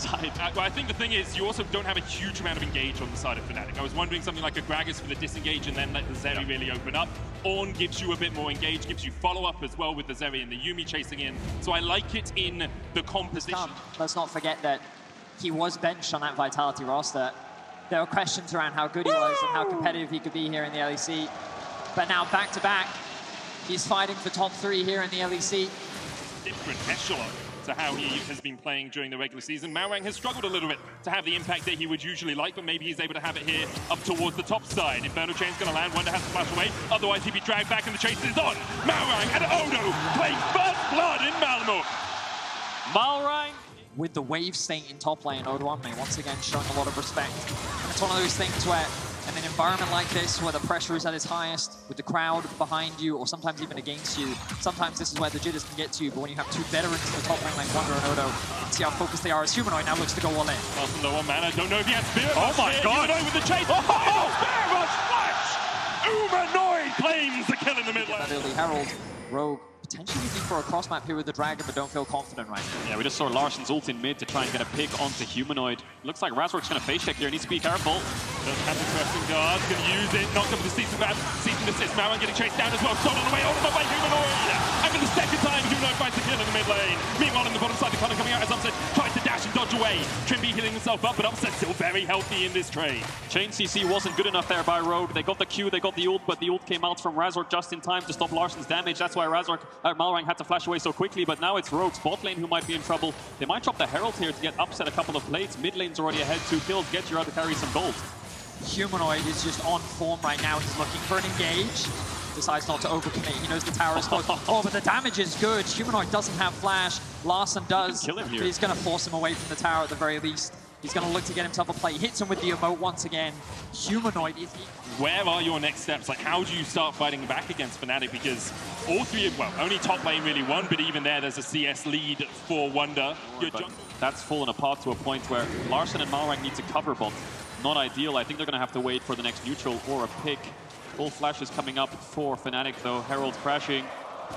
side. Uh, well, I think the thing is, you also don't have a huge amount of engage on the side of Fnatic. I was wondering something like a Gragas for the disengage and then let the Zeri Yeah. really open up. Ornn gives you a bit more engage, gives you follow-up as well with the Zeri and the Yuumi chasing in. So I like it in the composition. Let's not forget that he was benched on that Vitality roster. There were questions around how good he was and how competitive he could be here in the LEC. But now back to back, he's fighting for top three here in the LEC. different echelon to how he has been playing during the regular season. Malrang has struggled a little bit to have the impact that he would usually like, but maybe he's able to have it here up towards the top side. Inferno Chain's going to land, Wunder has to flash away, otherwise he'd be dragged back and the chase is on. Malrang and oh Odo play first blood in Malmo. Malrang With the wave state in top lane, Odoamne once again showing a lot of respect. It's one of those things where environment like this, where the pressure is at its highest, with the crowd behind you, or sometimes even against you, sometimes this is where the jitters can get to you. But when you have two veterans in the top lane like Wunder and Odo, see how focused they are as Humanoid now looks to go all in. Carlson low on mana, don't know if he has Spirit Oh Rush my here. God. Humanoid with the chase. Oh, oh, oh. Spirit Rush flash! Humanoid claims the kill in the mid lane. That early Herald, Rogue potentially looking for a cross map here with the Dragon, but don't feel confident right now. Yeah, we just saw Larssen's ult in mid to try and get a pick onto Humanoid. Looks like Razork's going to face check here. He needs to be careful. Doesn't have the pressing guard, Going to use it, knocked up with the season bad, season assist, Malrang getting chased down as well, stolen away, all by Humanoid! And for the second time, Humanoid finds the kill in the mid lane. Meanwhile, on the bottom side, the Connor coming out as Upset tries to dash and dodge away. Trymbi healing himself up, but Upset still very healthy in this trade. Chain CC wasn't good enough there by Rogue. They got the Q, they got the ult, but the ult came out from Razork just in time to stop Larssen's damage. That's why Razork, uh, Malrang had to flash away so quickly, but now it's Rogue's bot lane who might be in trouble. They might drop the Herald here to get upset a couple of plates. Mid lane's already ahead, two kills, get you out to carry some gold. Humanoid is just on form right now. He's looking for an engage. Decides not to overcommit. He knows the tower is close. oh, but the damage is good. Humanoid doesn't have flash. Larssen does. kill him here. But he's going to force him away from the tower at the very least. He's going to look to get himself a play. He Hits him with the emote once again. Humanoid is... Where are your next steps? Like, how do you start fighting back against Fnatic? Because all three of, well, only top lane really won, but even there, there's a CS lead for Wunder. Your that's fallen apart to a point where Larssen and Malrang need to cover bot. Not ideal. I think they're going to have to wait for the next neutral or a pick. Full flash is coming up for Fnatic, though. Herald crashing.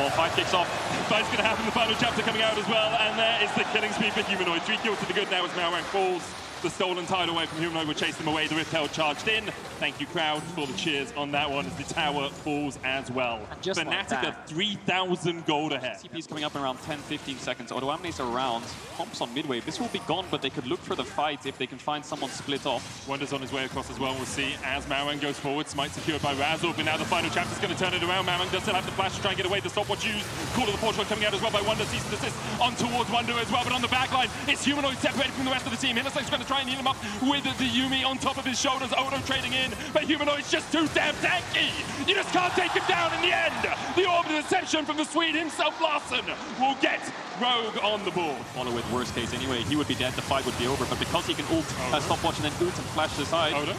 oh, fight kicks off. Fight's going to happen, the final chapter coming out as well, and there is the killing spree for Humanoid. Three kills to the good now as Malrang falls. The stolen tide away from Humanoid will chase them away. The Rift Herald charged in. Thank you, crowd, for the cheers on that one as the tower falls as well. And just Fnatic are 3,000 gold ahead. TP is coming up in around 10-15 seconds. Odoamne's around. Comps on midway. This will be gone, but they could look for the fight if they can find someone split off. Wunder's on his way across as well. We'll see as Malrang goes forward. Smite secured by Razork, but now the final chapter's going to turn it around. Malrang does still have the flash to try and get away. The stopwatch used. Call of the Forge God coming out as well by Wunder. Cease and desist on towards Wunder as well. But on the back line, it's Humanoid separated from the rest of the team. Hylissang's going to try and heal him up with the Yuumi on top of his shoulders. Odo trading in, but Humanoid's just too damn tanky. You just can't take him down in the end. The orbital deception from the Swede himself, Larssen, will get Rogue on the board. Follow with worst case anyway. He would be dead, the fight would be over. But because he can ult, uh, stopwatch and then ult and flash side. Odo.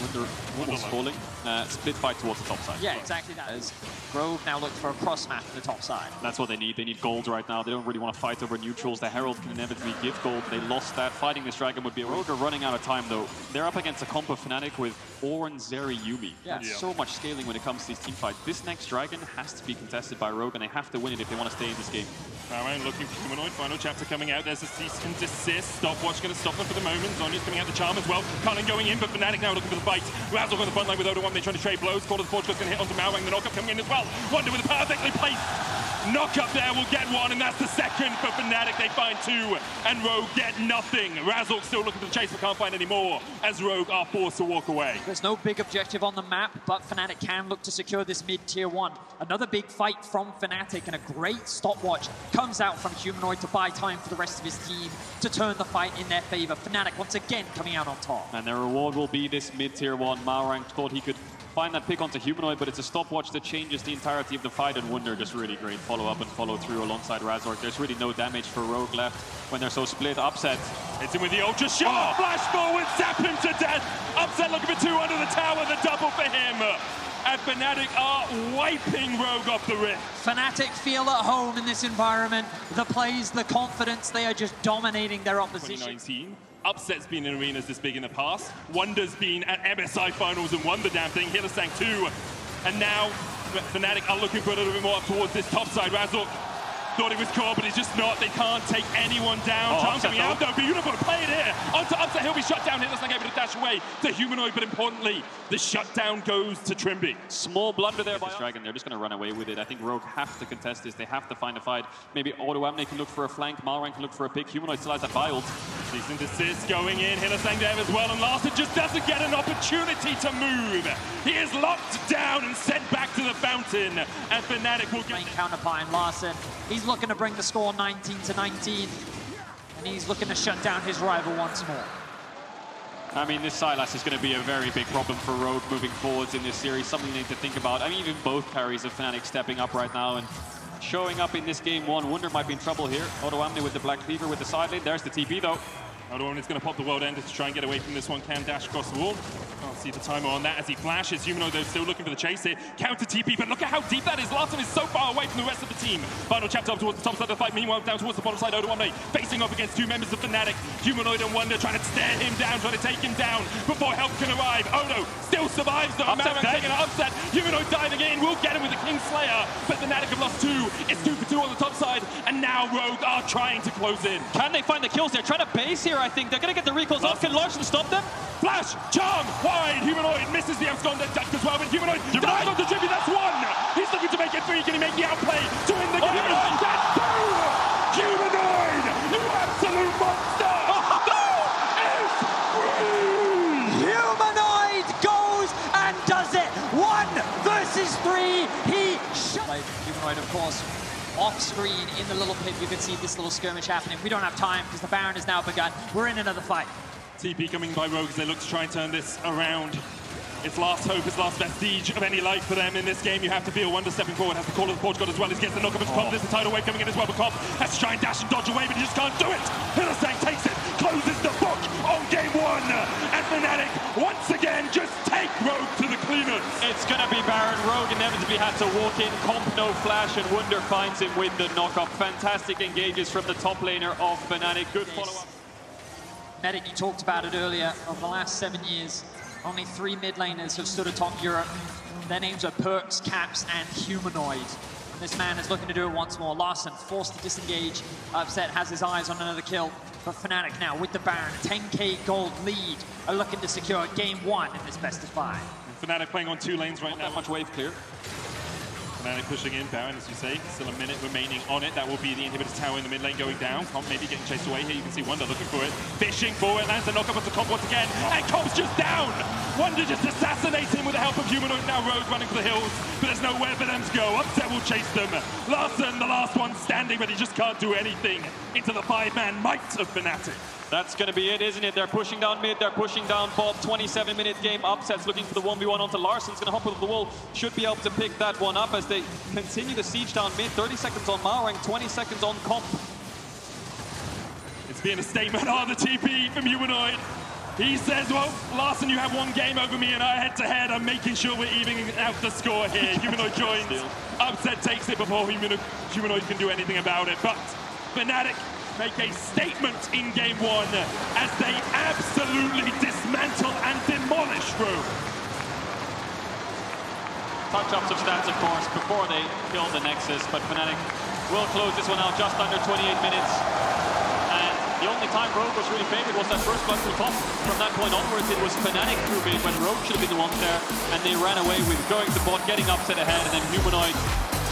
Wonder what was falling. Uh, split fight towards the top side. Yeah, exactly that. As Rogue now look for a cross map in the top side. That's what they need. They need gold right now. They don't really want to fight over neutrals. The Herald can inevitably give gold. They lost that. Fighting this dragon would be a Rogue are running out of time though. They're up against a comp of Fnatic with Ornn, Zeri, Yuumi. Yeah. Yeah. so much scaling when it comes to these team fights. This next dragon has to be contested by Rogue and they have to win it if they want to stay in this game. Malrang looking for Humanoid. Final chapter coming out. There's a cease and desist. Stopwatch going to stop them for the moment. Zhonya's coming out the charm as well. Cullen going in, but Fnatic now looking for the fight. Razork on the front line with Odoamne. They're trying to trade blows. Call of the Forge God's going to hit onto Malrang. The knockup coming in as well. Wunder with a perfectly placed knockup there will get one, and that's the second for Fnatic. They find two, and Rogue get nothing. Razork still looking for the chase, but can't find any more as Rogue are forced to walk away. There's no big objective on the map, but Fnatic can look to secure this mid-tier one. Another big fight from Fnatic and a great stopwatch comes out from Humanoid to buy time for the rest of his team to turn the fight in their favor. Fnatic once again coming out on top. And their reward will be this mid-tier one. Malrang thought he could find that pick onto Humanoid, but it's a stopwatch that changes the entirety of the fight, and Wunder just really great follow-up and follow-through alongside Razork. There's really no damage for Rogue left when they're so split. Upset. Hits him with the ultra shot. Oh. Flash forward, zap him to death. Upset looking for two under the tower. The double for him. And Fnatic are wiping Rogue off the rift. Fnatic feel at home in this environment. The plays, the confidence, they are just dominating their opposition. 2019. Upset's been in arenas this big in the past. Wunder's been at MSI finals and won the damn thing. Hylissang too. And now Fnatic are looking for a little bit more up towards this top side. Razork Thought he was caught, but he's just not. They can't take anyone down. Oh, Charm upset coming out, though. Beautiful to play it here. Onto upset, he'll be shut down. Hitler's not able to dash away. The humanoid, but importantly, the shutdown goes to Trymbi. Small blunder there by Dragon. They're just going to run away with it. I think Rogue have to contest this. They have to find a fight. Maybe Odoamne can look for a flank. Malrang can look for a pick. Humanoid still has that buy ult. Cease and desist going in. Hylissang there as well, and Larssen just doesn't get an opportunity to move. He is locked down and sent back to the fountain, and Fnatic will get... Main counterpart in Larssen. He's looking to bring the score 19 to 19. And he's looking to shut down his rival once more. I mean, this Sylas is going to be a very big problem for Rogue moving forwards in this series. Something you need to think about. I mean, even both carries of Fnatic stepping up right now and showing up in this game one. Wunder might be in trouble here. Odoamne with the Black Cleaver with the side lane. There's the TP, though. Odoamne is going to pop the world ender to try and get away from this one. Can dash across the wall. Can't see the timer on that as he flashes. Humanoid, though, still looking for the chase here. Counter TP, but look at how deep that is. Larssen is so far away from the rest of the team. Final chapter up towards the top side of the fight. Meanwhile, down towards the bottom side, Odoamne facing off against two members of Fnatic. Humanoid and Wunder trying to stare him down, trying to take him down before help can arrive. Odo still survives, though. Upset Malrang eh? taking an upset. Humanoid diving in. We'll get him with the King Slayer, but Fnatic have lost two. It's two for two on the top side, and now Rogue are trying to close in. Can they find the kills? They're trying to base here, I think. They're going to get the recalls off. Can Larssen stop them? Flash, charm, wide, humanoid misses the abscond and duck as well, but humanoid humanoid. dives onto Tribute, that's one! He's looking to make it three, can he make the outplay to win the Oh, game? Humanoid! That's two! Humanoid, you absolute monster! Three! Humanoid goes and does it. One versus three. He shot. Humanoid, of course, off screen in the little pit. You can see this little skirmish happening. We don't have time because the Baron has now begun. We're in another fight. TP coming by Rogue as they look to try and turn this around. It's last hope, it's last vestige of any life for them in this game. You have to feel Wunder stepping forward, has the call of the Forge God as well. He gets the knock of his Comp. There's a tidal wave coming in as well, but Comp has to try and dash and dodge away, but he just can't do it. Hylissang takes it, closes the book on game one. And Fnatic, once again, just take Rogue to the cleaners. It's going to be Baron. Rogue inevitably had to walk in. Comp no flash, and Wunder finds him with the knockup. Fantastic engages from the top laner of Fnatic. Good follow-up. Medic, you talked about it earlier. Over the last seven years, only three mid laners have stood atop Europe. Their names are PerkZ, Caps, and Humanoid. And this man is looking to do it once more. Larssen forced to disengage. Upset has his eyes on another kill. But Fnatic now with the Baron, 10k gold lead, are looking to secure game one in this best of five. Fnatic playing on two lanes right Not now. that much wave clear. Fnatic pushing in, Baron, as you say, still a minute remaining on it. That will be the inhibitor tower in the mid lane going down. Comp maybe getting chased away here. You can see Wunder looking for it. Fishing for it, lands the knockup onto Comp once again. And Comp's just down! Wunder just assassinates him with the help of Humanoid. Now Rogue running for the hills, but there's nowhere for them to go. Upset will chase them. Larssen, the last one standing, but he just can't do anything into the five-man might of Fnatic. That's going to be it, isn't it? They're pushing down mid, they're pushing down Bob. 27-minute game. Upsets looking for the 1v1 onto Larssen's going to hop over the wall. Should be able to pick that one up as they continue the siege down mid. 30 seconds on Malrang, 20 seconds on Comp. It's been a statement on the TP from Humanoid. He says, well, Larssen, you have one game over me and I head-to-head. I'm making sure we're evening out the score here. Humanoid joins. Upset takes it before Humanoid, Humanoid can do anything about it. But Fnatic make a statement in game one as they absolutely dismantle and demolish Rogue. Touch-ups of stats, of course, before they kill the Nexus. But Fnatic will close this one out just under 28 minutes. And the only time Rogue was really favored was that first blood the top. From that point onwards, it was Fnatic who made when Rogue should have been the one there. And they ran away with going to bot, getting upset ahead, and then Humanoid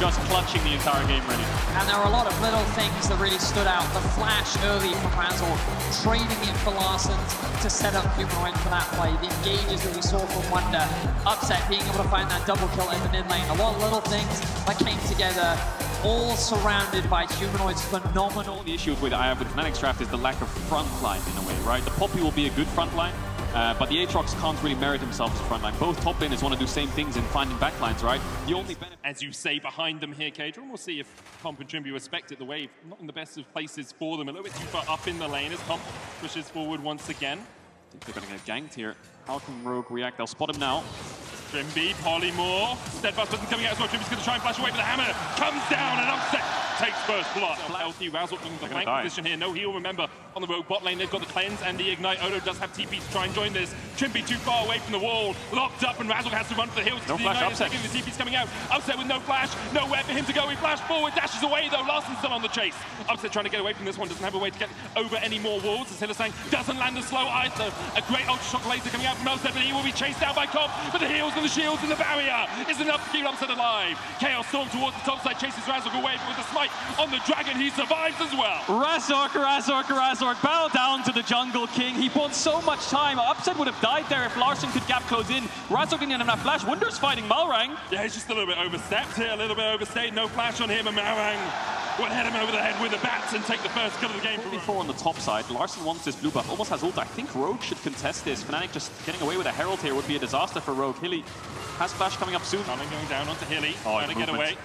just clutching the entire game ready. And there were a lot of little things that really stood out. The flash early from Razork, trading in for Larssen to set up Humanoid for that play. The engages that we saw from Wunder. Upset being able to find that double kill in the mid lane. A lot of little things that came together, all surrounded by Humanoid's phenomenal. The issue with I have with Fnatic's draft is the lack of front line in a way, right? The Poppy will be a good front line, uh, but the Aatrox can't really merit himself as a front line. Both top laners want to do same things in finding backlines, right? The only benefit As you say, behind them here, Kadron. We'll see if Comp and Trymbi respect it. The wave, not in the best of places for them. A little bit too far up in the lane as Comp pushes forward once again. I think they're going to get ganked here. How can Rogue react? They'll spot him now. Trymbi, Polymore, Steadfast button coming out as well. Trymbi's going to try and flash away, but the hammer comes down and upset first blood. Healthy, Razork looking the flank position here. No heal, remember. On the road bot lane, they've got the cleanse and the ignite. Odo does have TP to try and join this. Trymbi too far away from the wall. Locked up, and Razork has to run for the hills. No the flash, ignite upset. is The TP's coming out. Upset with no flash. Nowhere for him to go. He flashed forward, dashes away though. Larssen's still on the chase. Upset trying to get away from this one. Doesn't have a way to get over any more walls. As Hylissang doesn't land a slow either. A great ultra shock laser coming out from Upset, but he will be chased down by Comp. But the heals and the shields and the barrier is enough to keep Upset alive. Chaos Storm towards the top side chases Razork away, but with the smite on the dragon, he survives as well. Razork, Razork, Razork, bow down to the Jungle King. He bought so much time. Upset would have died there if Larssen could gap close in. Razork didn't have enough flash. Wunder's fighting Malrang. Yeah, he's just a little bit overstepped here, a little bit overstayed. No flash on him, and Malrang will head him over the head with the bats and take the first kill of the game. for Before on the top side, Larssen wants this blue buff, almost has ult. I think Rogue should contest this. Fnatic just getting away with a Herald here would be a disaster for Rogue. Hilly has flash coming up soon. Coming going down onto Hilly, Oh, trying to get away.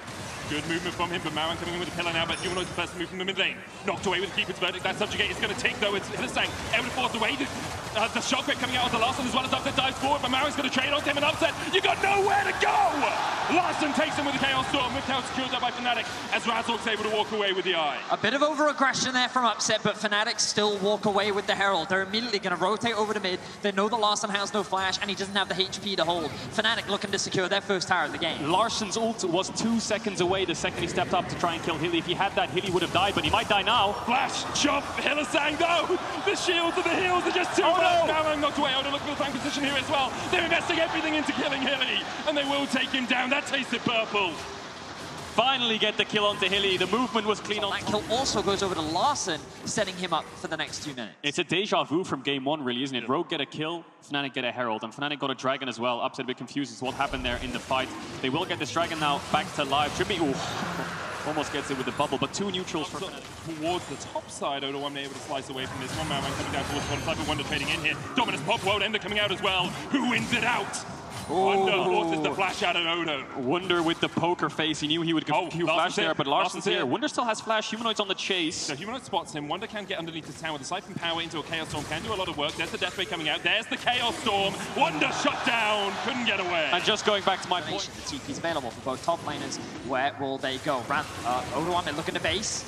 Good movement from him, but Malrang coming in with a pillar now, but Humanoid's the first move from the mid lane. Knocked away with the Keeper's verdict. That subjugate is going to take, though. It's Hylissang able to force away. The, uh, the shockwave coming out of the Larssen as well as Upset dives forward, but Malrang's going to trade on him and Upset. You got nowhere to go! Larssen takes him with the Chaos Storm, with Chaos secured there by Fnatic, as Razork's able to walk away with the eye. A bit of over-aggression there from Upset, but Fnatic still walk away with the Herald. They're immediately going to rotate over to mid. They know that Larssen has no flash, and he doesn't have the HP to hold. Fnatic looking to secure their first tower of the game. Larssen's ult was two seconds away the second he stepped up to try and kill Hilly. If he had that, Hilly would have died, but he might die now. Flash, chop, Hylissang though! The shields and the heals are just too Oh, much! no. Malrang knocked away, Oda look for the flank position here as well. They're investing everything into killing Hilly, and they will take him down. That tasted purple. Finally get the kill onto Hilly. The movement was clean on That kill also goes over to Larssen, setting him up for the next two minutes. It's a deja vu from game one, really, isn't it? Rogue get a kill, Fnatic get a Herald, and Fnatic got a Dragon as well. Upset a bit confused as to what happened there in the fight. They will get this Dragon now back to life. Trymbi, ooh, almost gets it with the bubble, but two neutrals for Towards the top side, Oda one able to slice away from this one. Malrang coming down towards one. Cypher Wunder trading in here. Dominus Pop, World Ender coming out as well. Who wins it out? Wunder forces the flash out of Odo. Wunder with the poker face. He knew he would go Oh, few Larssen's flash there, but Larssen's, Larssen's here. here. Wunder still has flash. Humanoid's on the chase. So Humanoid spots him. Wunder can get underneath the tower. The Siphon Power into a Chaos Storm can do a lot of work. There's the Death Ray coming out. There's the Chaos Storm. Wunder shut down. Couldn't get away. And just going back to my point, The TP's available for both top laners. Where will they go? Ran, uh, Odoamne looking to look in the base.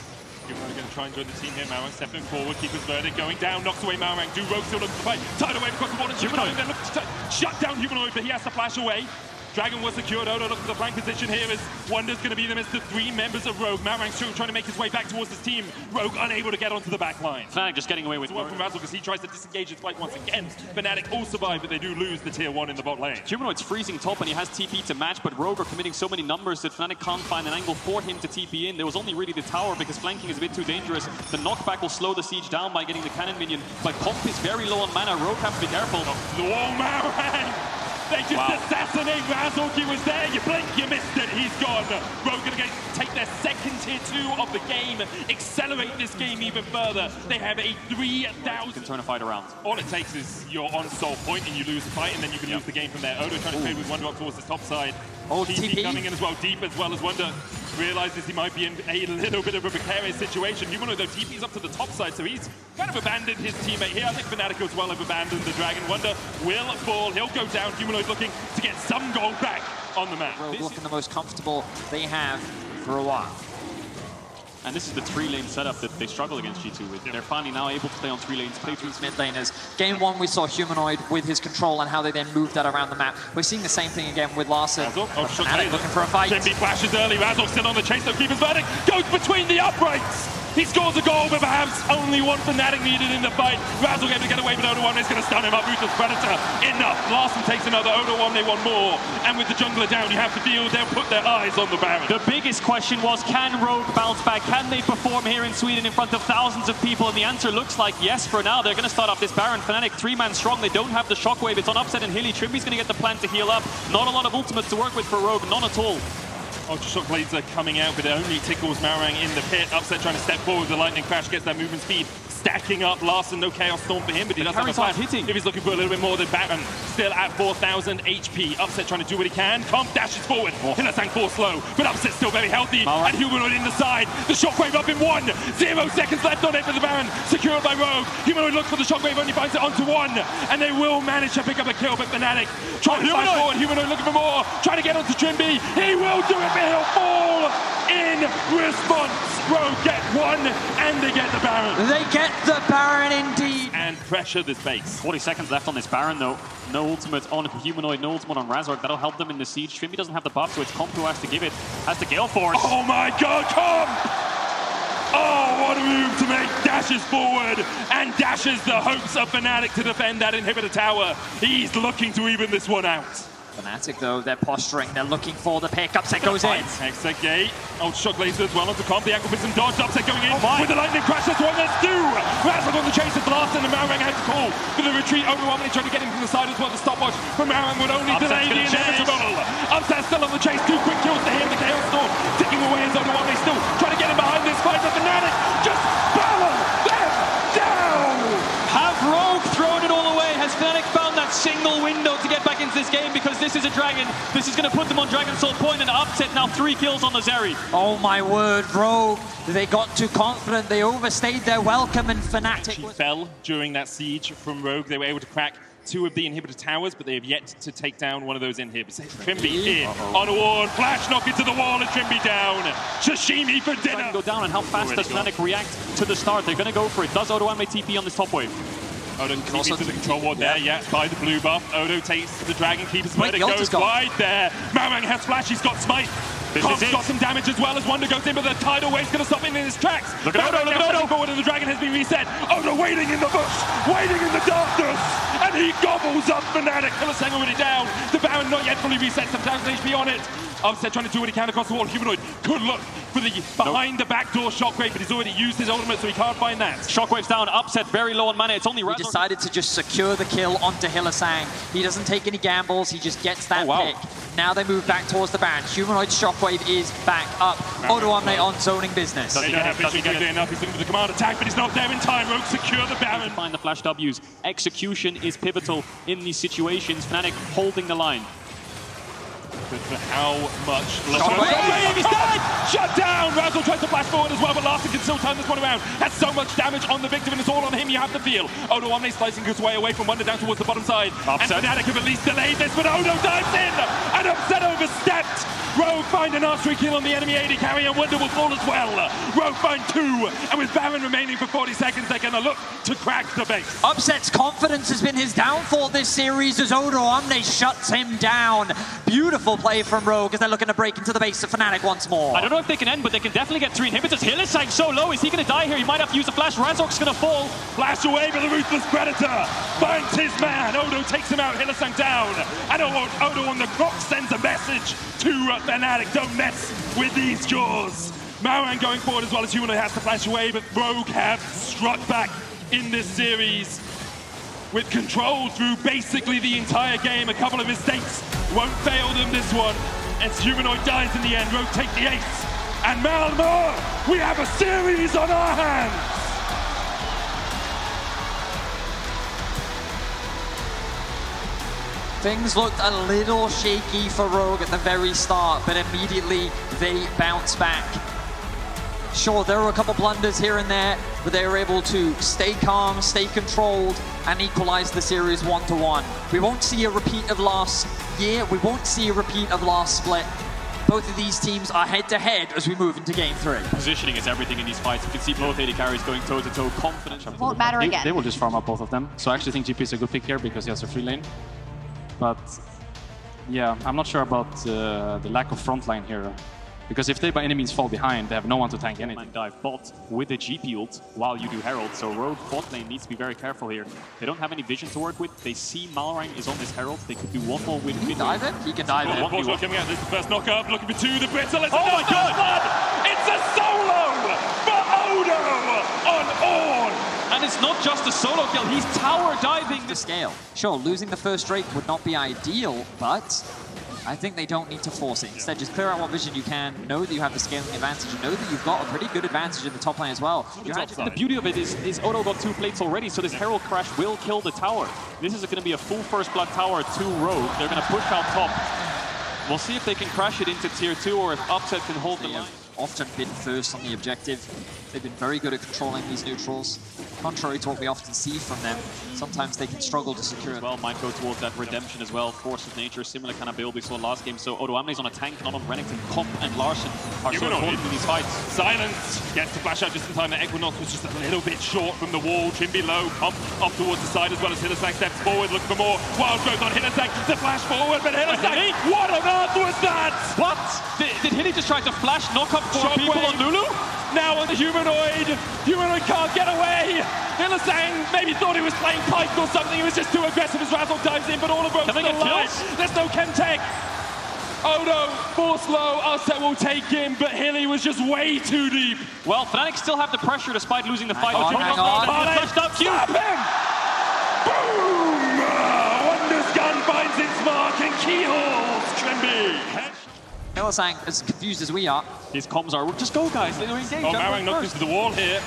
Humanoid going to try and join the team here. Malrang stepping forward. Keeper's verdict going down. Knocks away Malrang. Do Rogue still looking to fight. Tied away across the border. Humanoid then looks to shut down Humanoid, but he has to flash away. Dragon was secured. Oh, Odo looks at the flank position here as Wunder's going to be the midst of three members of Rogue. Malrang's still trying to make his way back towards his team. Rogue unable to get onto the back line. Fnatic just getting away with well from Razork because he tries to disengage his fight once again. Fnatic all survive, but they do lose the tier one in the bot lane. Humanoid's freezing top and he has TP to match, but Rogue are committing so many numbers that Fnatic can't find an angle for him to TP in. There was only really the tower because flanking is a bit too dangerous. The knockback will slow the siege down by getting the cannon minion, but Comp is very low on mana. Rogue have to be careful. Wall Malrang! They just Wow. assassinate Razork. Was there. You blink, you missed it. He's gone. Rogue gonna take their second tier two of the game, accelerate this game even further. They have a 3,000... can turn a fight around. All it takes is you're on soul point and you lose the fight, and then you can lose the game from there. Odo trying to trade with Wunder up towards the top side. Oh, TP. coming in as well, deep as well as Wunder realizes he might be in a little bit of a precarious situation. Humanoid though, TP's up to the top side, so he's kind of abandoned his teammate here. I think Fnatic as well have abandoned the Dragon. Wunder will fall, he'll go down. Humanoid looking to get some gold back on the map. Rogue looking the most comfortable they have for a while. And this is the three lane setup that they struggle against G2 with. They're finally now able to play on three lanes, play through mid laners. Game one, we saw Humanoid with his control and how they then moved that around the map. We're seeing the same thing again with Larssen. Razork, oh, shot Fnatic laser. looking for a fight. Trymbi flashes early. Razork still on the chase. though. Keeper's verdict goes between the uprights. He scores a goal, but perhaps only one Fnatic needed in the fight. Razork able to get away, but One is going to stun him up. Ruthless Predator, enough. Larssen takes another. One, they want more. And with the jungler down, you have to deal. They'll put their eyes on the Baron. The biggest question was, can Rogue bounce back? Can they perform here in Sweden in front of thousands of people? And the answer looks like yes for now. They're going to start off this Baron. Fnatic, three-man strong. They don't have the shockwave. It's on Upset and Hilly. Trymbi's going to get the plan to heal up. Not a lot of ultimates to work with for Rogue. None at all. Ultra Shock are coming out, but it only tickles Malrang in the pit. Upset trying to step forward. The Lightning Crash gets that movement speed. Stacking up. Larssen, no Chaos Storm for him, but he does have a aren't hitting. If he's looking for a little bit more than Baron, still at 4,000 HP. Upset trying to do what he can. Comp dashes forward. Oh. Hylissang falls slow, but Upset still very healthy. Malrang. And Humanoid in the side. The shockwave up in one. Zero seconds left on it for the Baron. Secured by Rogue. Humanoid looks for the shockwave, only finds it onto one. And they will manage to pick up a kill, but Fnatic trying oh, to flash Humanoid. forward. Humanoid looking for more. Trying to get onto Trymbi. He will do it, but he'll fall in response. Rogue get one, and they get the Baron. They get the Baron indeed. And pressure this base. 40 seconds left on this Baron, though. No ultimate on Humanoid, no ultimate on Razork. That'll help them in the siege. Trymbi doesn't have the buff, so it's Comp who has to give it. Has the Gale Force. Oh my god, come! Oh, what a move to make dashes forward and dashes the hopes of Fnatic to defend that inhibitor tower. He's looking to even this one out. Fnatic though, they're posturing, they're looking for the pick. Upset goes in. Exit gate. Old shock laser as well onto comp. The ankle piston dodge. Upset going in Oh with the lightning crash. That's what let's do. Razork on the chase at last, and the Malrang had to call for the retreat. Overwhelmingly trying to get him from the side as well. The stopwatch from Malrang would only Upset's delay the inevitable. Upset still on the chase. Two quick kills to him. The Chaos Storm ticking away as Overwhelmingly still trying to get him behind this fight. But Fnatic just barrel them down. Have Rogue thrown it all away? Has Fnatic found that single window to get back into this game? Because this is a Dragon. This is going to put them on Dragon Soul Point and upset now three kills on the Zeri. Oh my word, Rogue. They got too confident, they overstayed their welcome, and Fnatic She fell during that siege from Rogue. They were able to crack two of the inhibitor towers, but they have yet to take down one of those inhibitors. Trymbi in on a wall, flash knock into the wall, and Trymbi down. Sashimi for Try dinner. and go down, and how fast Already does gone. Fnatic react to the start? They're going to go for it. Does Odoamne TP on this top wave? Odo can also to the control ward there, yeah, by the blue buff. Odo takes the Dragon Keeper's Wait, murder, goes gone. wide there. Malrang has flash, he's got smite. Comp's got some damage as well as Wunder goes in, but the tidal wave's going to stop him in his tracks. Look at Odo, Malrang look at Odo. forward and the Dragon has been reset. Odo waiting in the bush, waiting in the darkness, and he gobbles up Fnatic. Hylissang already down. The Baron not yet fully reset, some 1000 HP on it. Upset trying to do what he can across the wall. Humanoid could look for the behind the back door shockwave, but he's already used his ultimate, so he can't find that. Shockwave's down, upset, very low on mana. It's only He decided to just secure the kill onto Hylissang. He doesn't take any gambles, he just gets that Oh, wow. pick. Now they move back towards the Baron. Humanoid Shockwave is back up. Odoamne on zoning business. Does They he don't get have? Does he vision get quickly enough. He's looking for the command attack, but he's not there in time. Rogue secure the Baron. Find the flash W's. Execution is pivotal in these situations. Fnatic holding the line. But for how much less? Shockwave! Shockwave, he's dead! Shut down! Razork tries to flash forward as well, but Larssen can still turn this one around. Has so much damage on the victim, and it's all on him, you have to feel. Odoamne slicing his way away from Wunder down towards the bottom side. Upset. And Fnatic have at least delayed this, but Odo dives in! And Upset overstepped! Rogue find an archery kill on the enemy AD carry, and Wonder will fall as well. Rogue find two, and with Baron remaining for 40 seconds, they're gonna look to crack the base. Upset's confidence has been his downfall this series as Odoamne shuts him down. Beautiful play from Rogue as they're looking to break into the base of Fnatic once more. I don't know if they can end, but they can definitely get three inhibitors. Hylissang so low. Is he going to die here? He might have to use a flash. Razork's going to fall. Flash away, but the ruthless predator finds his man. Odo takes him out, Hylissang down. And Odo, Odo on the clock sends a message to uh, Fnatic. Don't mess with these jaws. Malrang going forward as well as Humanoid has to flash away, but Rogue have struck back in this series with control through basically the entire game. A couple of mistakes won't fail them this one. As Humanoid dies in the end, Rogue take the ace. And Malmo, we have a series on our hands. Things looked a little shaky for Rogue at the very start, but immediately they bounce back. Sure, there were a couple blunders here and there, but they were able to stay calm, stay controlled, and equalize the series one to one. We won't see a repeat of last year. We won't see a repeat of last split. Both of these teams are head to head as we move into game three. Positioning is everything in these fights. You can see both AD carries going toe to toe, confident. Won't matter They, again. they will just farm up both of them. So I actually think GP is a good pick here because he has a free lane. But yeah, I'm not sure about uh, the lack of front line here. Because if they by any means fall behind, they have no one to tank anything. And dive bot with the GP ult while you do Herald. So Rogue bot lane needs to be very careful here. They don't have any vision to work with. They see Malrang is on this Herald. They could do one more with mid. Dive it? He can dive it. One v Portugal one. coming out. This is the first knockup. Looking for two. The Brittle. It's Oh another my God! blood. It's a solo for Odo on Ornn. And it's not just a solo kill. He's tower diving. to scale. Sure, losing the first Drake would not be ideal, but I think they don't need to force it. Instead, just clear out what vision you can, know that you have the scaling advantage, and know that you've got a pretty good advantage in the top lane as well. Had- The beauty of it is, is Odo got two plates already, so this Herald Crash will kill the tower. This is going to be a full First Blood tower, two Rogue. They're going to push out top. We'll see if they can crash it into tier two or if Upset can hold the line. Have often been first on the objective. They've been very good at controlling these neutrals. Contrary to what we often see from them, sometimes they can struggle to secure it. Well, might go towards that redemption as well. Force of nature, similar kind of build we saw last game. So Odoamne's on a tank, not on Renekton. Comp and Larssen are so Humanoid. important in these fights. Silence gets to flash out just in time. The Equinox was just a little bit short from the wall. Trymbi low, pump up towards the side as well as Hylissang steps forward, looking for more. Wild growth on Hylissang to flash forward, but Hylissang, what on earth was that? What? Did, did Hilly just try to flash knock up four people on Lulu? Now on the humanoid. Humanoid can't get away. Hylissang maybe thought he was playing Pyke or something. He was just too aggressive as Razork dives in, but all of Rogue's Can they still get alive. kills? There's no Chemtech. Oh, Odo, force low, Upset will take him, but Hilly was just way too deep. Well, Fnatic still have the pressure despite losing the fight. on, But hang Jungler on. got flushed out Q. Stop him! Boom! Wunder's gun finds its mark and keyholes Trymbi. Hylissang, as confused as we are, His comms are, just go guys, they're engaged. Oh, Jump Malrang knocked into the wall here.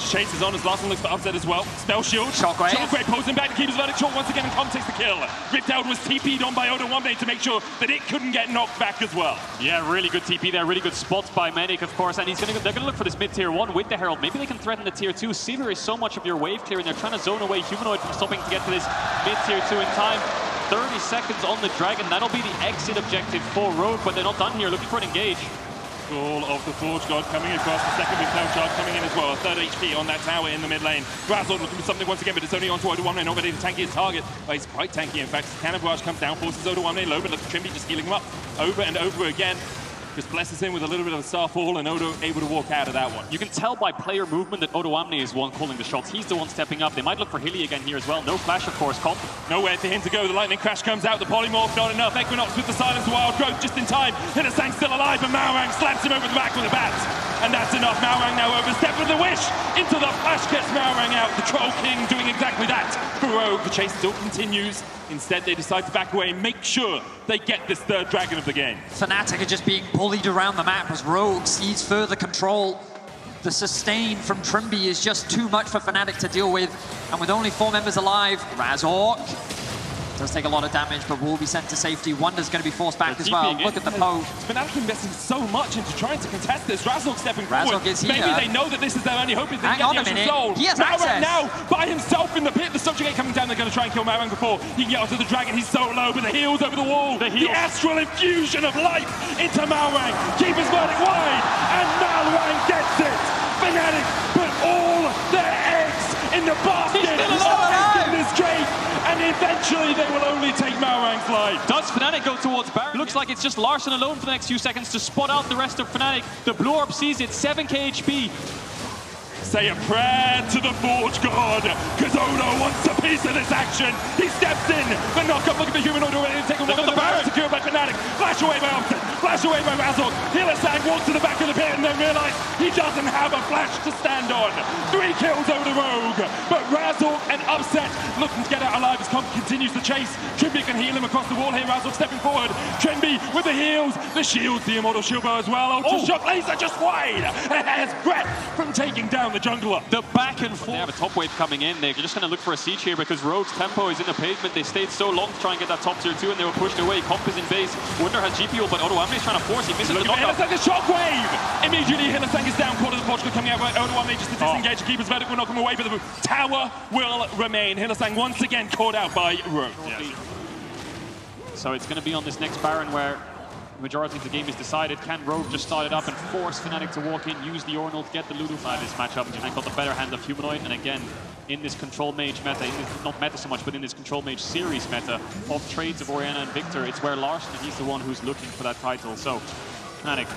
Chases on as Larssen looks for upset as well. Spell shield. Shockwave. Shockwave pulls him back to keep his verdict short once again and Comp takes the kill. Ripped out was TP'd on by Odoamne to make sure that it couldn't get knocked back as well. Yeah, really good TP there, really good spots by Medic, of course, and he's gonna they're gonna look for this mid tier one with the Herald. Maybe they can threaten the tier two. Sivir is so much of your wave clear, and they're trying to zone away Humanoid from stopping to get to this mid tier two in time. 30 seconds on the Dragon, that'll be the exit objective for Rogue, but they're not done here, looking for an engage. All of the Forge God coming across the second with Cloud Charge coming in as well. A Third HP on that tower in the mid lane. Razork looking for something once again, but it's only onto Odoamne, to tank his target. But he's quite tanky, in fact. Cannon Barrage comes down, forces Odoamne low, but look, Trymbi just healing him up over and over again. Just blesses him with a little bit of a starfall, and Odo able to walk out of that one. You can tell by player movement that Odoamne is one calling the shots. He's the one stepping up. They might look for Hilly again here as well. No flash, of course. Comp. Nowhere for him to go. The lightning crash comes out. The polymorph not enough. Equinox with the silence. Wild growth just in time. Hylissang still alive, and Malrang slaps him over the back with a bat. And that's enough. Malrang now overstep with the wish into the flash gets Malrang out. The Troll King doing exactly that. For Rogue, the chase still continues. Instead, they decide to back away and make sure they get this third dragon of the game. Fnatic are just being bullied around the map as Rogue sees further control. The sustain from Trymbi is just too much for Fnatic to deal with. And with only four members alive, Razork does take a lot of damage, but will be sent to safety. Wunder's going to be forced back They're as well. Look in. at the poke. Fnatic investing so much into trying to contest this. Razork stepping Razork forward. is Maybe they know that this is their only hope is they Hang get on the a extra minute. soul. He has Malrang access. now by himself in the pit. The subjugate coming down. They're going to try and kill Malrang before he can get onto the dragon. He's so low, but the heel's over the wall. The The, astral infusion of life into Malrang. Keep his verdict wide, and Malrang gets it. Fnatic put all their eggs in the basket. He's still alive. in this trade, and eventually they will only take Malrang's life. Does Fnatic go towards Baron? Looks like it's just Larssen alone for the next few seconds to spot out the rest of Fnatic. The Blue Orb sees it, 7k HP. Say a prayer to the Forge God, because Odo wants a piece of this action. He steps in, the knock-up, look at the humanoid already taken Look one at of the the barracks, Baron. secured by Fnatic. Flash away by Upton, flash away by Razork. Hylissang walks to the back of the pit and then realizes he doesn't have a flash to stand on. Three kills over the Rogue, but Razork and Upset looking to get out alive as Comp continues to chase. Trymbi can heal him across the wall here. Razork stepping forward. Trymbi with the heals, the shields, the immortal shield bow as well. Ultra Oh. shock laser just wide. And has Brett from taking down the jungler. The back and forth. They have a top wave coming in. They're just going to look for a siege here because Rogue's tempo is in the pavement. They stayed so long to try and get that top tier two, and they were pushed away. Comp is in base. Wunder has GPO, but Odo Amne trying to force. He misses Look the knockup. Hylissang, the shockwave! Immediately, Hylissang is down. Quarter of the Portugal coming out. Odoamne just to disengage. The keeper's verdict will knock him away, but the tower will remain. Hillersang once again caught out by Rogue. So it's going to be on this next Baron where majority of the game is decided. Can Rogue just start it up and force Fnatic to walk in, use the Ornal to get the Ludo side of this matchup, and got the better hand of Humanoid. And again, in this Control Mage meta, this, not meta so much, but in this Control Mage series meta of trades of Orianna and Viktor, it's where Larssen, he's the one who's looking for that title. So, Fnatic,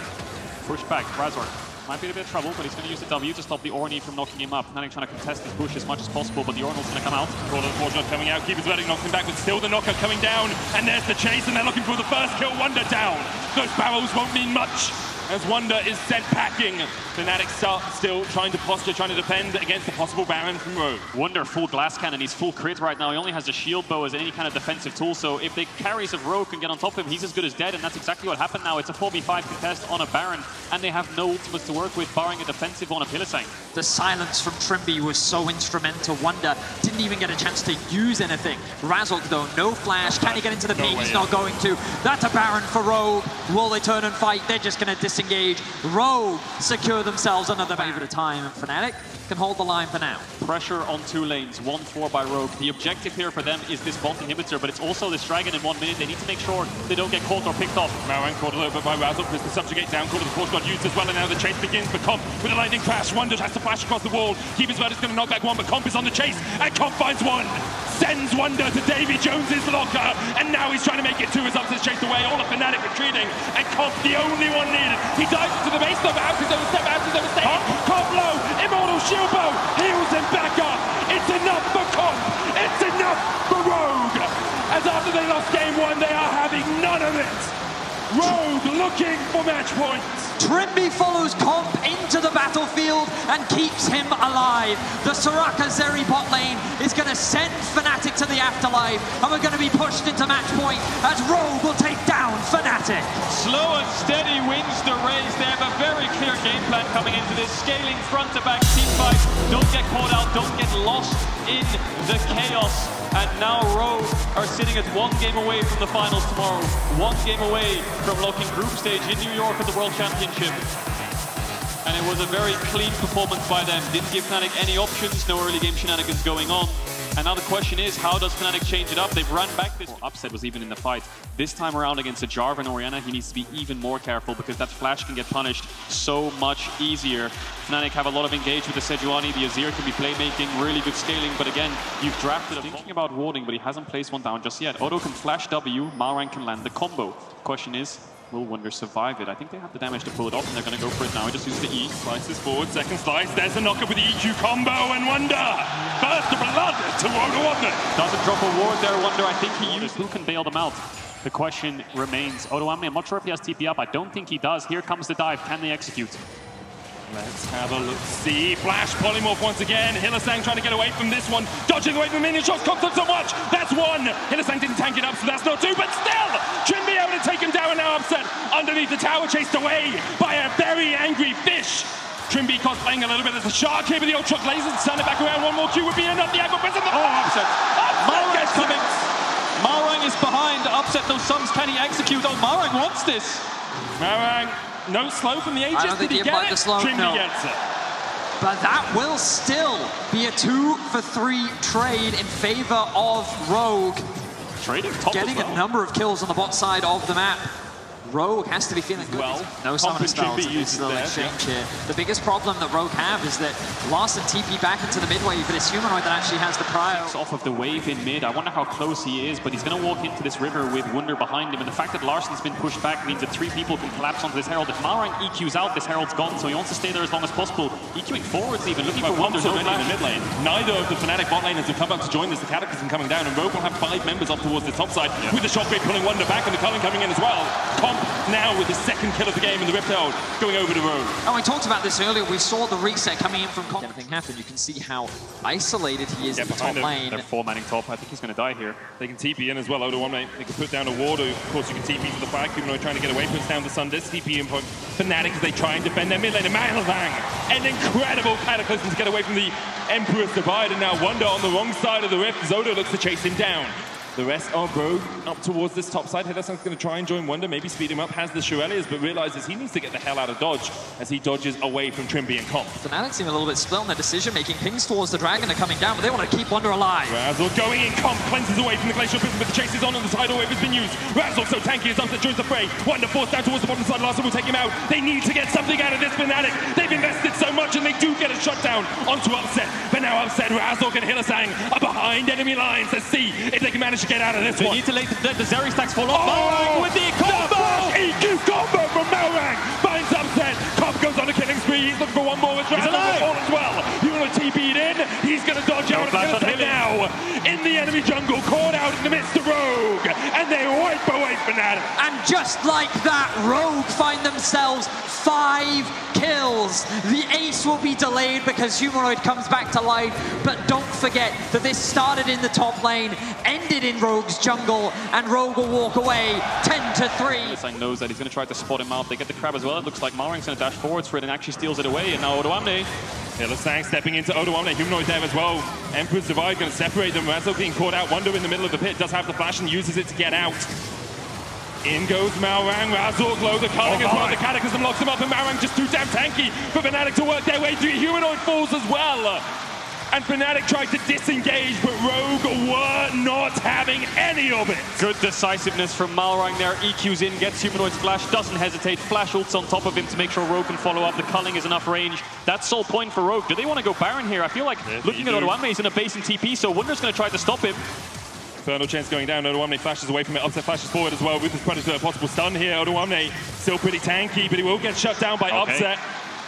push back, Razork. Might be a bit of trouble, but he's going to use the W to stop the Orni from knocking him up. Fnatic trying to contest this bush as much as possible, but the Ornal's going to come out. The Portugal coming out. Keeper's verdict knocks him back, but still the knocker coming down. And there's the chase, and they're looking for the first kill. Wonder down. Those barrels won't mean much as Wunder is sent packing. Fnatic start still trying to posture, trying to defend against the possible Baron from Rogue. Wunder full glass cannon, he's full crit right now. He only has a shield bow as any kind of defensive tool, so if the carries of Rogue can get on top of him, he's as good as dead, and that's exactly what happened now. It's a 4v5 contest on a Baron, and they have no ultimates to work with, barring a defensive one of Hylissang. The silence from Trymbi was so instrumental. Wunder didn't even get a chance to use anything. Razork, though, no flash. Can he get into the No ping? way. He's not going to. That's a Baron for Rogue. Will they turn and fight? They're just going to disengage. Rogue secure themselves another Baron at a time, and Fnatic can hold the line for now. Pressure on two lanes, 1-4 by Rogue. The objective here for them is this bot inhibitor, but it's also this Dragon in one minute. They need to make sure they don't get caught or picked off. Malrang caught a little bit by Razork, Chris the subjugate down, caught the force got used as well, and now the chase begins, but Comp with a lightning crash, Wunder has to flash across the wall, Keeper's Blood is going to knock back one, but Comp is on the chase, and Comp finds one, sends Wunder to Davy Jones's locker, and now he's trying to make it two as Upset's chased away, all of Fnatic retreating, and Comp the only one needed, he dives into the base, no, out, he's overstep, out, he's overstaying, Comp low, Bow, heals him back up, it's enough for Comp, it's enough for Rogue, as after they lost game one, they are having none of it. Rogue looking for match points. Trimby follows Comp into the battlefield and keeps him alive. The Soraka Zeri bot lane is going to send Fnatic to the afterlife, and we're going to be pushed into match point as Rogue will take down Fnatic. Slow and steady wins the race. They have a very clear game plan coming into this. Scaling front to back team fight. Don't get caught out. Don't get lost in the chaos. And now Rogue are sitting at one game away from the finals tomorrow. One game away from locking group stage in New York at the World Championship. And it was a very clean performance by them. Didn't give Fnatic any options, no early game shenanigans going on. And now the question is, how does Fnatic change it up? They've run back this. Upset was even in the fight. This time around against a Jarvan Orianna, he needs to be even more careful because that flash can get punished so much easier. Fnatic have a lot of engage with the Sejuani. The Azir can be playmaking, really good scaling. But again, you've drafted a thinking about warding, but he hasn't placed one down just yet. Odo can flash W, Malrang can land the combo. Question is, will Wunder survive it? I think they have the damage to pull it off, and they're going to go for it now. He just uses the E. Slices forward, second slice. There's a knocker with the EQ combo and Wunder. First blood to Oda Wonder. Doesn't drop a ward there, Wunder. I think he used who can bail them out. The question remains, Odoamne, I'm not sure if he has TP up. I don't think he does. Here comes the dive. Can they execute? Let's have a look. See, flash polymorph once again. Hylissang trying to get away from this one, dodging away from minion shots. Comes up so much. That's one. Hylissang didn't tank it up, so that's not two. But still, Trymbi able to take him down and now upset underneath the tower, chased away by a very angry fish. Trymbi cosplaying a little bit as a shark here with the old truck lasers. Turn it back around. One more Q would be enough. The Press and the Oh, upset. Upset Malrang's gets coming. it. Malrang is behind. Upset those sums. Can he execute? Oh, Malrang wants this. Malrang, no slow from the Aegis. I don't think Did he get it? slow, Trymbi no. gets it. But that will still be a two for three trade in favor of Rogue, Trading top getting well. a number of kills on the bot side of the map. Rogue has to be feeling good. Well, no summoner spells Trymbi in this uses little here. The biggest problem that Rogue have is that Larssen TP back into the midway, but it's Humanoid that actually has the prio. off of the wave in mid. I wonder how close he is, but he's going to walk into this river with Wunder behind him. And the fact that Larssen's been pushed back means that three people can collapse onto this Herald. If Malrang EQs out, this Herald's gone, so he wants to stay there as long as possible. EQing forwards even, looking for Wunder, Pump's nobody in the mid lane. Neither of the Fnatic bot laners have come up to join this. The Cataclysm coming down, and Rogue will have five members up towards the top side, with the Shockwave pulling Wunder back, and the Cullen coming in as well. Comp now with his second kill of the game, and the Rift Herald going over to Rogue. And oh, we talked about this earlier. We saw the reset coming in from Con- Anything happen? You can see how isolated he is Yeah, in the top him. lane. They're four manning top. I think he's going to die here. They can TP in as well, oh Odo one mate. They can put down a ward, oh, of course you can TP to the flag. Humanoid trying to get away, puts down the Sundisk, TP in point. Fnatic as they try and defend their mid lane. And Malrang, an incredible cataclysm to get away from the Emperor's Divide, and now Wunder on the wrong side of the rift. Zodo looks to chase him down. The rest are Rogue up towards this top side. Hylissang's going to try and join Wunder, maybe speed him up. Has the Shurelya's, but realizes he needs to get the hell out of dodge as he dodges away from Trimby and Comp. Fnatic seem a little bit split on their decision making. Pings towards the dragon are coming down, but they want to keep Wunder alive. Razork going in, Comp cleanses away from the Glacial Prism, but the chase is on and the tidal wave has been used. Razork so tanky as Upset joins the fray. Wunder forced down towards the bottom side, Larssen will take him out. They need to get something out of this Fnatic. They've invested so much and they do get a shutdown onto Upset. But now Upset, Razork and Hylissang are behind enemy lines. Let's see if they can manage to get out of this They one. need to let the, let the Zeri stacks fall off. Oh, Malrang with the combo! EQ combo from Malrang finds Upset. Comp goes on a killing spree. He's looking for one more with Razork alive. will as well. You want to TP'd in. He's going to dodge out. flash It's on gonna Hilly. now in the enemy jungle, caught out in the midst of Rogue, and they wipe away Fnatic. And just like that, Rogue find themselves five kills. The ace will be delayed because Humanoid comes back to life, but don't forget that this started in the top lane, ended in Rogue's jungle, and Rogue will walk away 10 to 3. Sang knows that he's going to try to spot him out. They get the crab as well. It looks like Malrang's going to dash forwards for it and actually steals it away. And now Odoamne Hylissang stepping into Odoamne, Humanoid there as well. Emperor's Divide going to separate them. Razork being caught out. Wunder in the middle of the pit does have the flash and uses it to get out. In goes Malrang, Razork low, the culling Oh, as well. The Cataclysm locks him up, and Malrang just too damn tanky for Fnatic to work their way through. Humanoid falls as well. And Fnatic tried to disengage, but Rogue were not having any of it. Good decisiveness from Malrang there. EQ's in, gets Humanoid's flash, doesn't hesitate. Flash ults on top of him to make sure Rogue can follow up. The culling is enough range. That's sole point for Rogue. Do they want to go Baron here? I feel like looking at do. Odoamne, he's in a base and TP, so Wunder's going to try to stop him. Infernal Chance going down. Odoamne flashes away from it. Upset flashes forward as well with his Predator. Possible stun here. Odoamne still pretty tanky, but he will get shut down by Okay. Upset.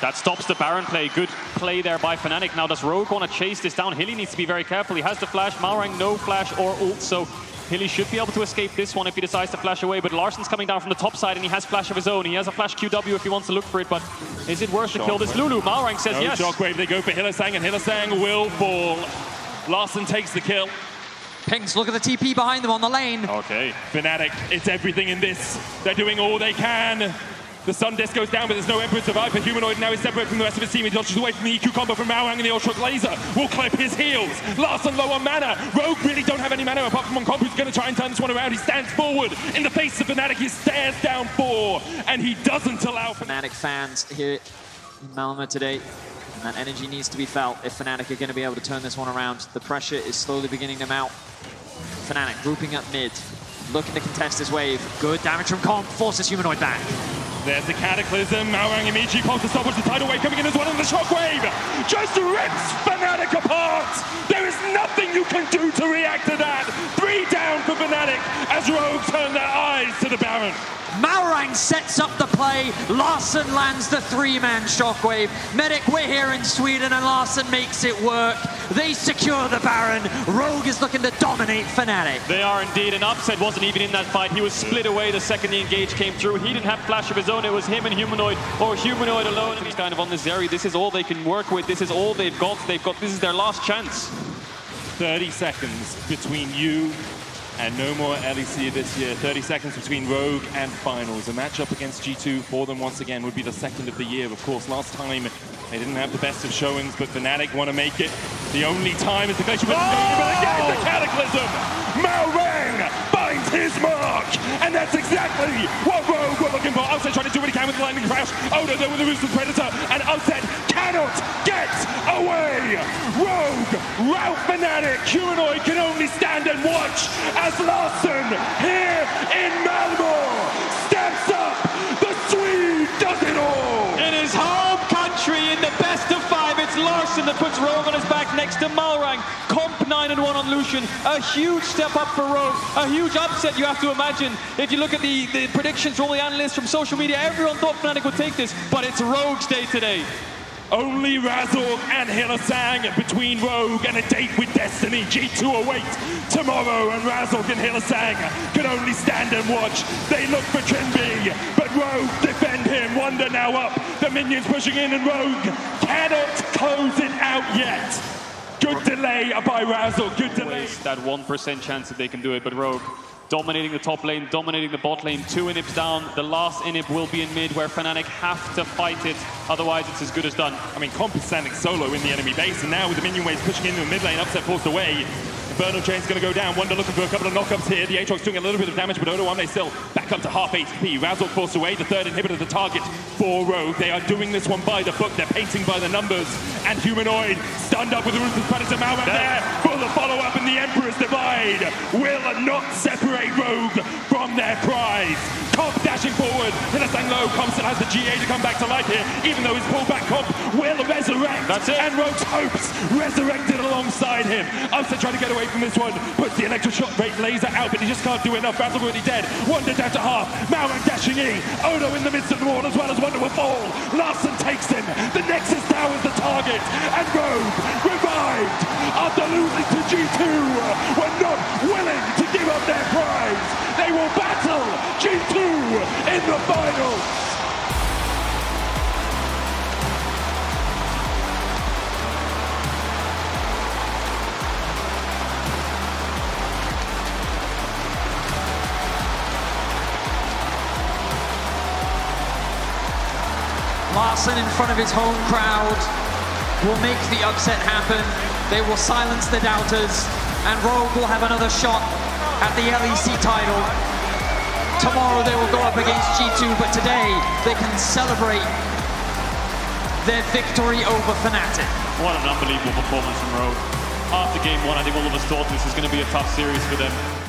That stops the Baron play. Good play there by Fnatic. Now does Rogue want to chase this down? Hilly needs to be very careful. He has the flash. Malrang no flash or ult, so Hilly should be able to escape this one if he decides to flash away. But Larssen's coming down from the top side and he has flash of his own. He has a flash QW if he wants to look for it, but is it worth to kill this Lulu? Malrang says No yes. shockwave. They go for Hylissang, and Hylissang will fall. Larssen takes the kill. Pinks, look at the TP behind them on the lane. Okay. Fnatic, it's everything in this. They're doing all they can. The Sun Disc goes down, but there's no Emperor's Divide for Humanoid. Now he's separate from the rest of his team. He dodges away from the EQ combo from Malrang, and the Ultra Laser will clip his heels. Larssen low on mana. Rogue really don't have any mana apart from one comp who's going to try and turn this one around. He stands forward in the face of Fnatic. He stares down four, and he doesn't allow Fnatic. Fans here in Malmö today. And that energy needs to be felt if Fnatic are going to be able to turn this one around. The pressure is slowly beginning to mount. Fnatic grouping up mid, looking to contest this wave. Good damage from Comp, forces Humanoid back. There's the Cataclysm. Malrang immediately pulls the stopwatch. The tidal wave coming in as well, and the Shockwave just rips Fnatic apart. There is nothing you can do to react to that. Three down for Fnatic as Rogue turn their eyes to the Baron. Malrang sets up the play. Larssen lands the three-man shockwave. Medic, we're here in Sweden, and Larssen makes it work. They secure the Baron. Rogue is looking to dominate Fnatic. They are indeed. An Upset wasn't even in that fight. He was split away the second the engage came through. He didn't have flash of his own. It was him and Humanoid, or Humanoid alone. He's kind of on this area. This is all they can work with. This is all they've got. They've got. This is their last chance. 30 seconds between you and no more LEC this year. 30 seconds between Rogue and Finals. A matchup against G2 for them once again would be the second of the year. Of course, last time they didn't have the best of showings, but Fnatic want to make it. The only time is the Glacier but again the Cataclysm! Malrang finds his mark! And that's exactly what Rogue were looking for. Upset trying to do what he can with the Lightning Crash. Odo there with the Ruthless Predator, and Upset cannot get away! Rogue, route Fnatic, Humanoid can only stand and watch as Larssen here in Malmö steps up. The Swede does it all! In his home country, in the best that puts Rogue on his back next to Malrang. Comp 9 and 1 on Lucian. A huge step up for Rogue. A huge upset, you have to imagine. If you look at the, the predictions from all the analysts from social media, everyone thought Fnatic would take this, but it's Rogue's day today. Only Razork and Hylissang between Rogue and a date with Destiny. G2 await tomorrow, and Razork and Hylissang can only stand and watch. They look for Trymbi, but Rogue defend him. Wunder now up. The minions pushing in, and Rogue cannot close it out yet. Good delay by Razork. Good delay. That 1% chance that they can do it, but Rogue dominating the top lane, dominating the bot lane. Two inhibs down. The last inhib will be in mid where Fnatic have to fight it. Otherwise, it's as good as done. I mean, Comp is standing solo in the enemy base, and now with the minion waves pushing into the mid lane, upset forced away. Infernal Chain's going to go down. Wunder looking for a couple of knockups here. The Aatrox doing a little bit of damage, but Odoamne still back up to half HP. Razork forced away, the third inhibitor, the target for Rogue. They are doing this one by the book. They're painting by the numbers. And Humanoid stunned up with the Ruthless Predator Malrang there for the follow-up, and the Emperor's Divide will not separate Rogue from their prize. Comp dashing forward. Hylissang low. Comp still has the GA to come back to life here, even though his pullback Comp will resurrect. That's it. And Rogue's hopes resurrected alongside him. Upset trying to get away from this one. Puts the electro shot rate laser out, but he just can't do enough. Battle's already dead. Wunder down to half. Malrang dashing in. Odo in the midst of the wall as well as Wunder will fall. Larssen takes him. The Nexus Tower's the target. And Rogue revived after losing to G2 were not willing to give up their prize. They will battle G2 in the finals. Larssen in front of his home crowd will make the upset happen. They will silence the doubters, and Rogue will have another shot at the LEC title. Tomorrow they will go up against G2, but today they can celebrate their victory over Fnatic. What an unbelievable performance from Rogue. After game one, I think all of us thought this was going to be a tough series for them.